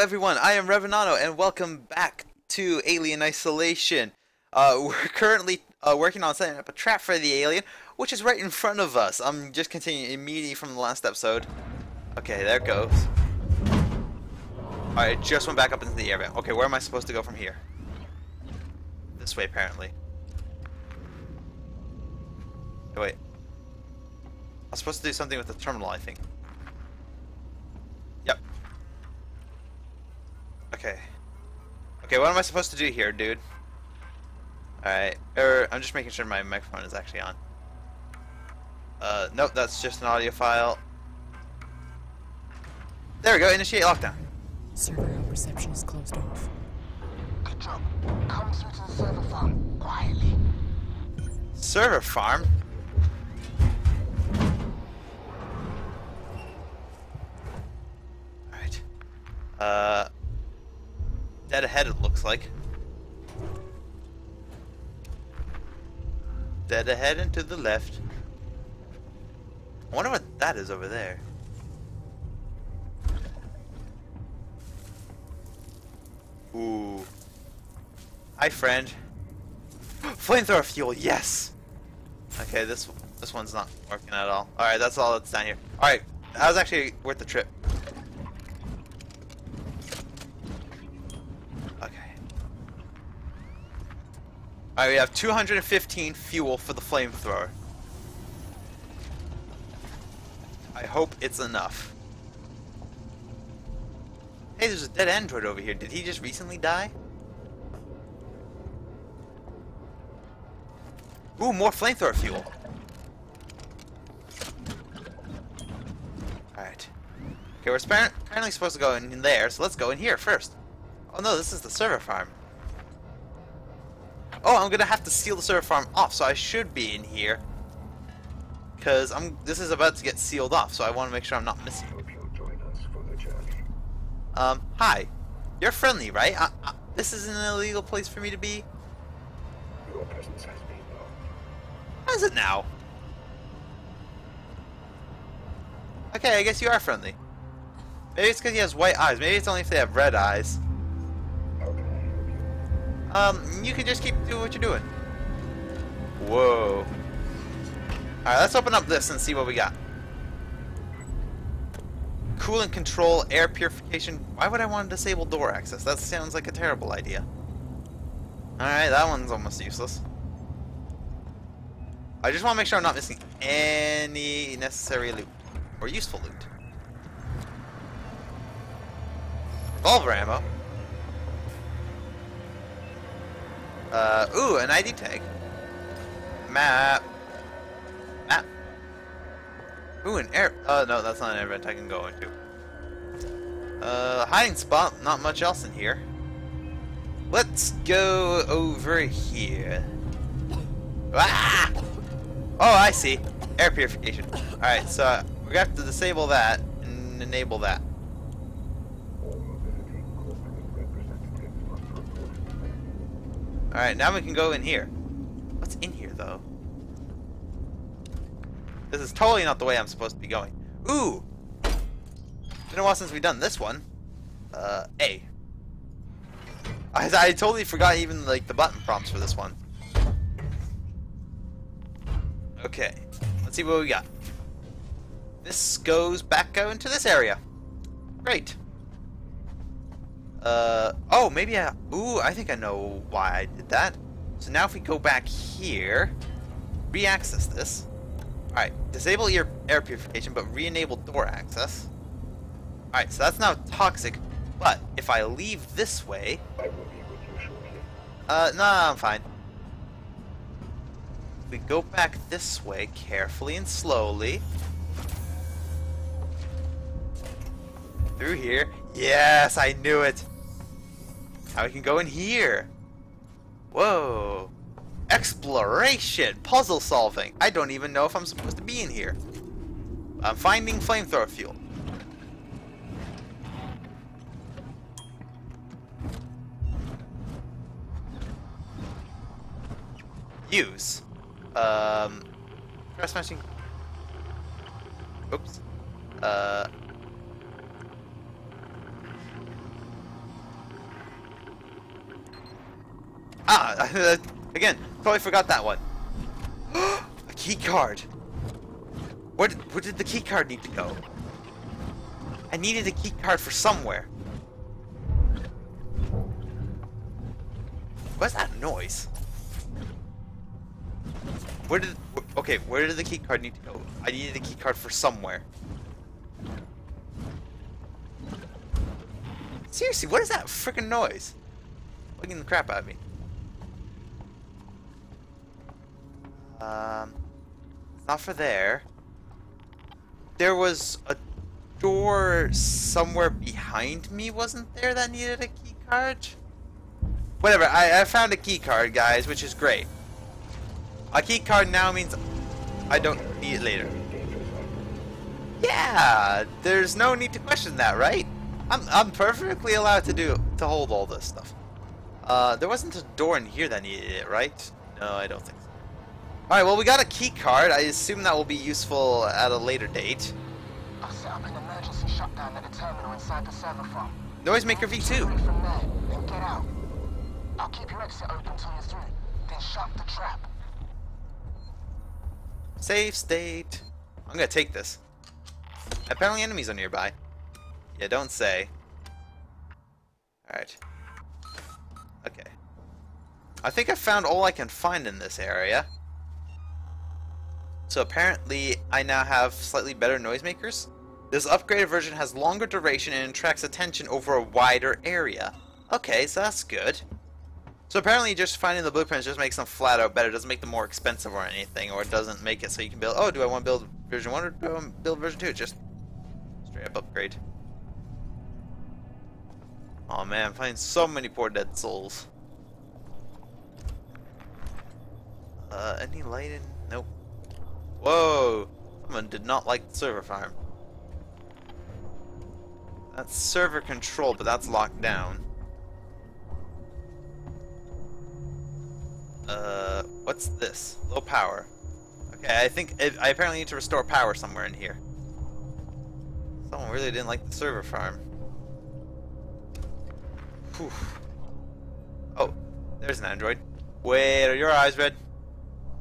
everyone, I am Revenano, and welcome back to Alien Isolation. Uh, we're currently uh, working on setting up a trap for the alien, which is right in front of us. I'm just continuing immediately from the last episode. Okay, there it goes. Alright, just went back up into the air vent. Okay, where am I supposed to go from here? This way, apparently. Oh, wait. I was supposed to do something with the terminal, I think. Yep. Okay. Okay, what am I supposed to do here, dude? Alright, er, I'm just making sure my microphone is actually on. Uh, nope, that's just an audio file. There we go, initiate lockdown. Server reception is closed off. Good job. Come through to the server farm quietly. Server farm? Alright. Uh, dead ahead it looks like. Dead ahead and to the left. I wonder what that is over there. Ooh. Hi, friend. Flamethrower fuel, yes! Okay, this this one's not working at all. Alright, that's all that's down here. Alright, that was actually worth the trip. Okay. Alright, we have 215 fuel for the flamethrower. I hope it's enough. Hey, there's a dead android over here. Did he just recently die? Ooh, more flamethrower fuel. Alright. Okay, we're apparent- apparently supposed to go in there, so let's go in here first. Oh no, this is the server farm. Oh, I'm gonna have to seal the server farm off, so I should be in here. Cause I'm this is about to get sealed off, so I want to make sure I'm not missing. Hope you'll join us for the journey. Um, hi. You're friendly, right? I, I, this isn't an illegal place for me to be. Your presence has been known. How's it now? Okay, I guess you are friendly. Maybe it's because he has white eyes. Maybe it's only if they have red eyes. Um, you can just keep doing what you're doing. Whoa. Alright, let's open up this and see what we got. Coolant control, air purification. Why would I want to disable door access? That sounds like a terrible idea. Alright, that one's almost useless. I just want to make sure I'm not missing any necessary loot. Or useful loot. Revolver ammo. Uh, ooh, an ID tag. Map. Map. Ooh, an air. Uh, no, that's not an event I can go into. Uh, hiding spot. Not much else in here. Let's go over here. Ah! Oh, I see. Air purification. Alright, so we're have to disable that and enable that. Alright, now we can go in here. What's in here, though? This is totally not the way I'm supposed to be going. Ooh! Been a while since we've done this one. Uh, A. I, I totally forgot even, like, the button prompts for this one. Okay. Let's see what we got. This goes back out into this area. Great. Uh, oh, maybe I, ooh, I think I know why I did that. So now if we go back here, re-access this. Alright, disable air, air purification, but re-enable door access. Alright, so that's now toxic, but if I leave this way, I will be with you shortly. uh, no, I'm fine. We go back this way carefully and slowly. Through here. Yes, I knew it. Now we can go in here. Whoa. Exploration. Puzzle solving. I don't even know if I'm supposed to be in here. I'm finding flamethrower fuel. Use. Um, press machine. Oops. Uh. Ah, again, probably forgot that one. a key card. Where did, where did the key card need to go? I needed a key card for somewhere. What's that noise? Where did... Okay, where did the key card need to go? I needed a key card for somewhere. Seriously, what is that freaking noise? Bugging the crap out of me. Um, not for there. There was a door somewhere behind me, wasn't there, that needed a key card? Whatever, I, I found a key card, guys, which is great. A key card now means I don't need it later. Yeah, there's no need to question that, right? I'm, I'm perfectly allowed to do to hold all this stuff. Uh, there wasn't a door in here that needed it, right? No, I don't think. Alright, well we got a key card. I assume that will be useful at a later date. I'll set up an emergency shutdown at the terminal inside the server farm. Noisemaker V2. From there, then get out. I'll keep your exit open till you're through. Then shut the trap. Safe state. I'm gonna take this. Apparently enemies are nearby. Yeah, don't say. Alright. Okay. I think I found all I can find in this area. So apparently I now have slightly better noisemakers. This upgraded version has longer duration and attracts attention over a wider area. Okay, so that's good. So apparently just finding the blueprints just makes them flat out better. It doesn't make them more expensive or anything, or it doesn't make it so you can build, oh, do I want to build version 1 or do I want to build version 2? Just straight up upgrade. Oh man, I'm finding so many poor dead souls. Uh, any light in? Nope. Whoa! Someone did not like the server farm. That's server control, but that's locked down. Uh, what's this? Low power. Okay, I think it, I apparently need to restore power somewhere in here. Someone really didn't like the server farm. Whew. Oh, there's an android. Wait, are your eyes red?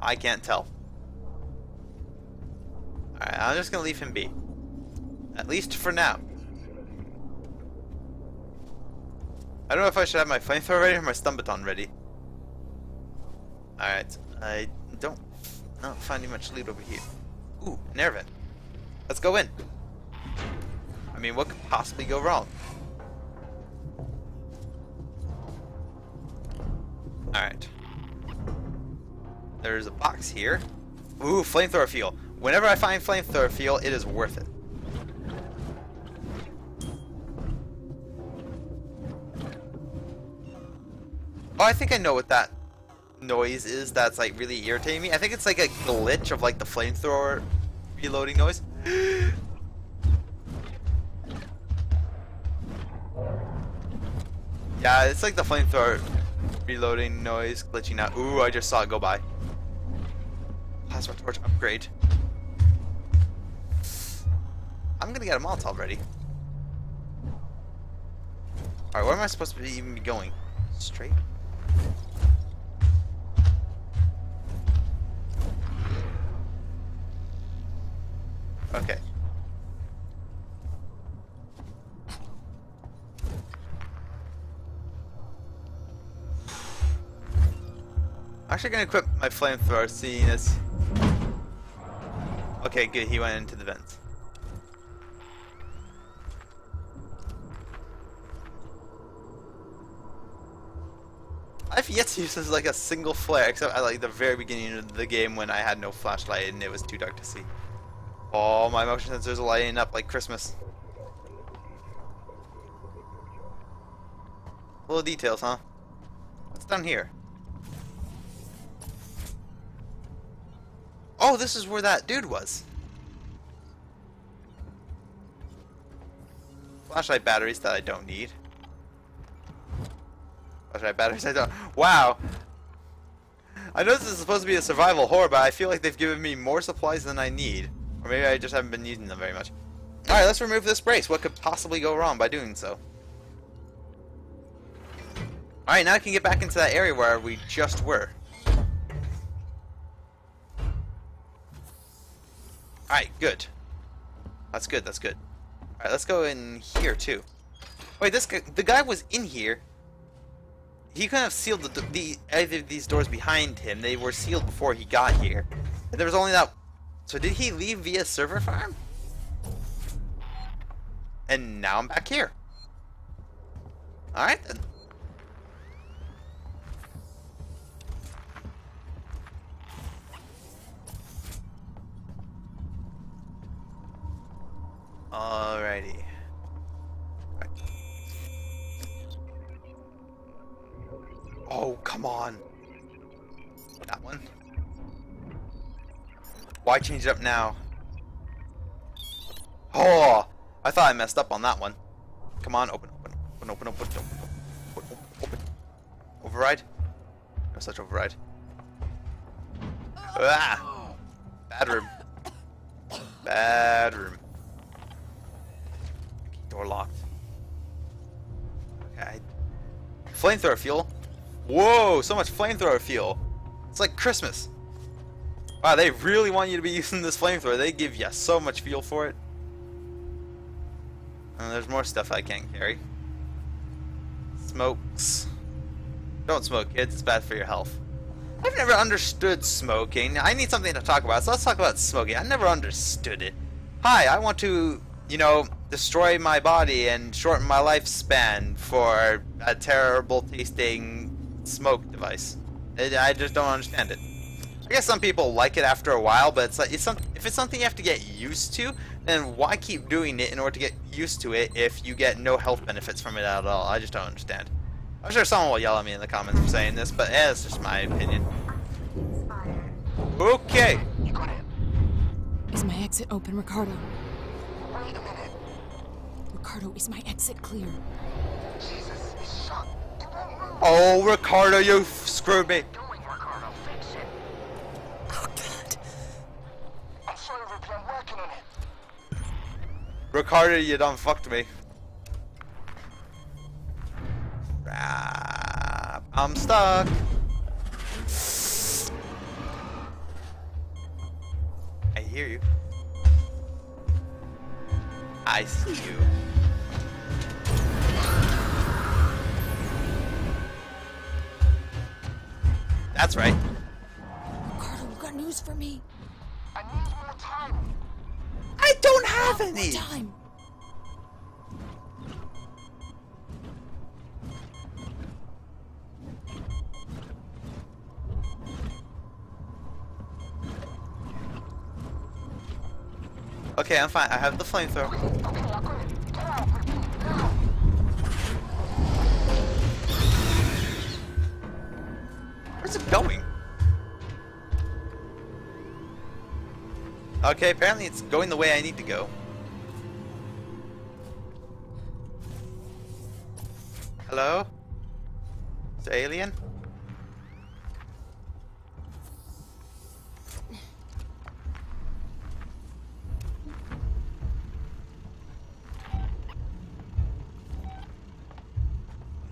I can't tell. Alright, I'm just gonna leave him be. At least for now. I don't know if I should have my flamethrower ready or my stun baton ready. Alright, I don't not finding much loot over here. Ooh, an. Let's go in. I mean, what could possibly go wrong? Alright. There's a box here. Ooh, flamethrower fuel. Whenever I find flamethrower fuel, it is worth it. Oh, I think I know what that noise is that's like really irritating me. I think it's like a glitch of like the flamethrower reloading noise. yeah, it's like the flamethrower reloading noise glitching out. Ooh, I just saw it go by. Plasma torch upgrade. I'm gonna get a Molotov ready. Alright, where am I supposed to be even be going? Straight? Okay. I'm actually gonna equip my flamethrower, seeing as... Okay, good, he went into the vents. Yet to use this like a single flare, except at like the very beginning of the game when I had no flashlight and it was too dark to see. Oh, my motion sensors are lighting up like Christmas. Little details, huh? What's down here? Oh, this is where that dude was. Flashlight batteries that I don't need. Wow! I know this is supposed to be a survival horror, but I feel like they've given me more supplies than I need. Or maybe I just haven't been using them very much. Alright, let's remove this brace. What could possibly go wrong by doing so? Alright, now I can get back into that area where we just were. Alright, good. That's good, that's good. Alright, let's go in here too. Wait, this guy, the guy was in here. He couldn't have sealed the, the either of these doors behind him. They were sealed before he got here. There was only that. So did he leave via server farm? And now I'm back here. Alright then. Alrighty. Oh, come on. That one. Why change it up now? Oh, I thought I messed up on that one. Come on, open, open, open, open, open, open, open, open. Override? No such override. Ah! Bad room. Bad room. Door locked. Okay. Flamethrower fuel. Whoa, so much flamethrower fuel. It's like Christmas. Wow, they really want you to be using this flamethrower. They give you so much fuel for it. And there's more stuff I can't carry. Smokes. Don't smoke, kids. It's bad for your health. I've never understood smoking. I need something to talk about, so let's talk about smoking. I never understood it. Hi, I want to, you know, destroy my body and shorten my lifespan for a terrible tasting smoke device. I I just don't understand it. I guess some people like it after a while, but it's like it's some, if it's something you have to get used to, then why keep doing it in order to get used to it if you get no health benefits from it at all? I just don't understand. I'm sure someone will yell at me in the comments for saying this, but eh, it's just my opinion. Okay. It. Is my exit open, Ricardo? Wait a minute. Ricardo, is my exit clear? Jesus, Oh, Ricardo, you f- screwed me. Doing, Ricardo. Fix it. Oh, God. I'm sorry, Ripley. I'm working on it. Ricardo, you done fucked me. Ah, I'm stuck. I hear you. I see you. Got news for me? I need more time. I don't have any. What time? Okay, I'm fine. I have the flamethrower. Okay, I got it. Get out, Ripley. Now. Where's it going? Okay, apparently it's going the way I need to go. Hello? Is it alien?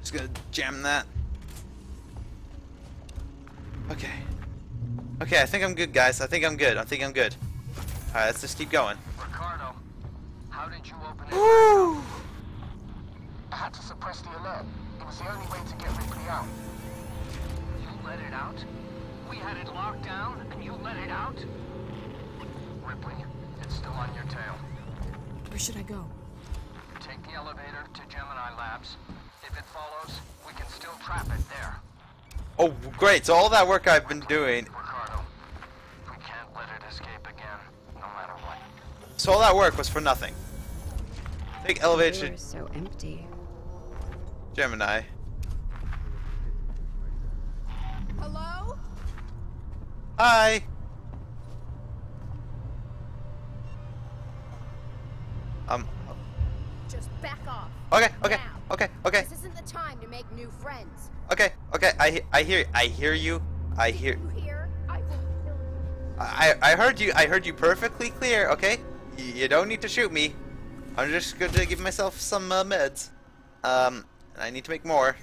Just gonna jam that. Okay. Okay, I think I'm good, guys. I think I'm good. I think I'm good. Alright, let's just keep going. Ricardo, how did you open it? Woo! I had to suppress the alert. It was the only way to get Ripley out. You let it out? We had it locked down, and you let it out? Ripley, it's still on your tail. Where should I go? Take the elevator to Gemini Labs. If it follows, we can still trap it there. Oh, great. So all that work I've been doing, Ricardo, we can't let it escape again, no matter what. So all that work was for nothing. Take elevator You're so empty. Gemini. Hello? Hi. Um. Just back off. Okay. Okay. Now. Okay. Okay. This isn't the time to make new friends. Okay. Okay. I I hear I hear you. I hear. You hear? I will kill you. I I heard you. I heard you perfectly clear. Okay. You, don't need to shoot me. I'm just going to give myself some uh, meds. Um. I need to make more.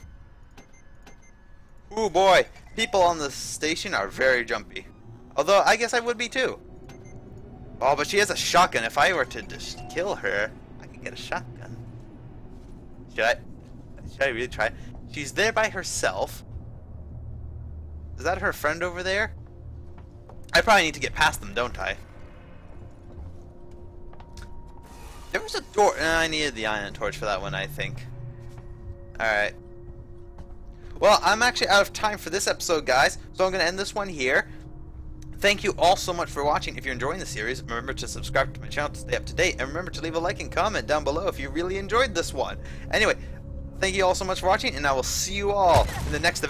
Ooh boy, people on the station are very jumpy. Although I guess I would be too. Oh, but she has a shotgun. If I were to just kill her, I could get a shotgun. Should I? Should I really try? She's there by herself. Is that her friend over there? I probably need to get past them, don't I? There was a door. Uh, I needed the ion torch for that one, I think. Alright. Well, I'm actually out of time for this episode, guys, so I'm going to end this one here. Thank you all so much for watching. If you're enjoying the series, remember to subscribe to my channel to stay up to date, and remember to leave a like and comment down below if you really enjoyed this one. Anyway, thank you all so much for watching, and I will see you all in the next